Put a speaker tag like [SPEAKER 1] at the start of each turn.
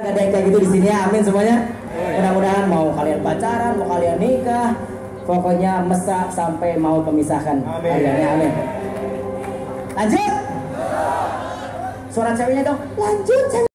[SPEAKER 1] Gak ada yang kayak gitu di sini ya, amin semuanya. Mudah-mudahan mau kalian pacaran, mau kalian nikah, pokoknya mesra sampai mau pemisahkan.
[SPEAKER 2] Amin.
[SPEAKER 1] Kaliannya, amin. Lanjut. Suara ceweknya dong. Lanjut. cewek.